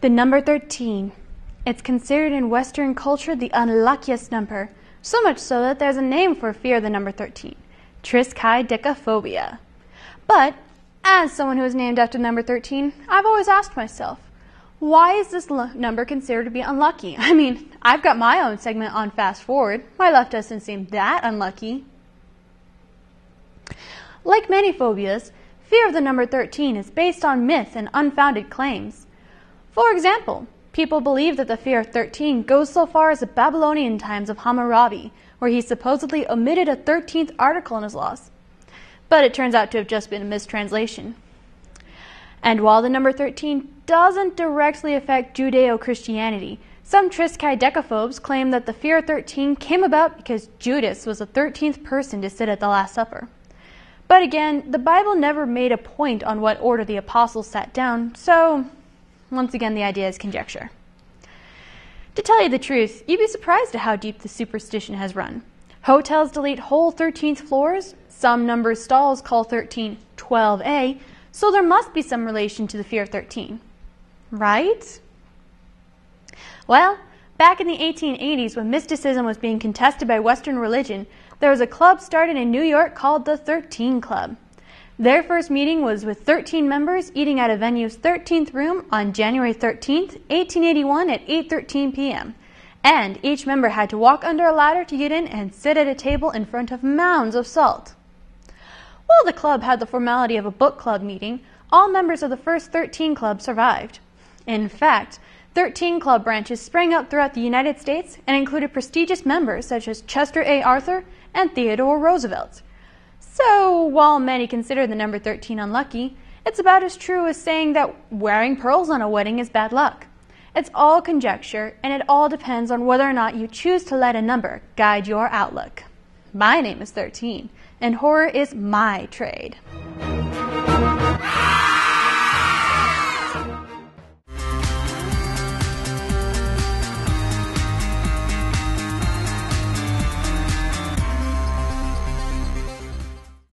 The number 13. It's considered in Western culture the unluckiest number, so much so that there's a name for fear of the number 13 triskaidekaphobia. But, as someone who is named after number 13, I've always asked myself, why is this number considered to be unlucky? I mean, I've got my own segment on Fast Forward. My life doesn't seem that unlucky. Like many phobias, fear of the number 13 is based on myth and unfounded claims. For example, people believe that the fear of 13 goes so far as the Babylonian times of Hammurabi, where he supposedly omitted a 13th article in his laws. But it turns out to have just been a mistranslation. And while the number 13 doesn't directly affect Judeo Christianity, some triskaidekaphobes claim that the fear of 13 came about because Judas was the 13th person to sit at the Last Supper. But again, the Bible never made a point on what order the apostles sat down, so once again, the idea is conjecture. To tell you the truth, you'd be surprised at how deep the superstition has run. Hotels delete whole 13th floors, some number stalls call 13 12A, so there must be some relation to the fear of 13. Right? Well, back in the 1880s, when mysticism was being contested by Western religion, there was a club started in New York called the 13 Club. Their first meeting was with 13 members eating at a venue's 13th room on January 13, 1881 at 8:13 p.m. And each member had to walk under a ladder to get in and sit at a table in front of mounds of salt. While the club had the formality of a book club meeting, all members of the first 13 club survived. In fact, 13 club branches sprang up throughout the United States and included prestigious members such as Chester A. Arthur and Theodore Roosevelt. So, while many consider the number 13 unlucky, it's about as true as saying that wearing pearls on a wedding is bad luck. It's all conjecture, and it all depends on whether or not you choose to let a number guide your outlook. My name is 13, and horror is my trade.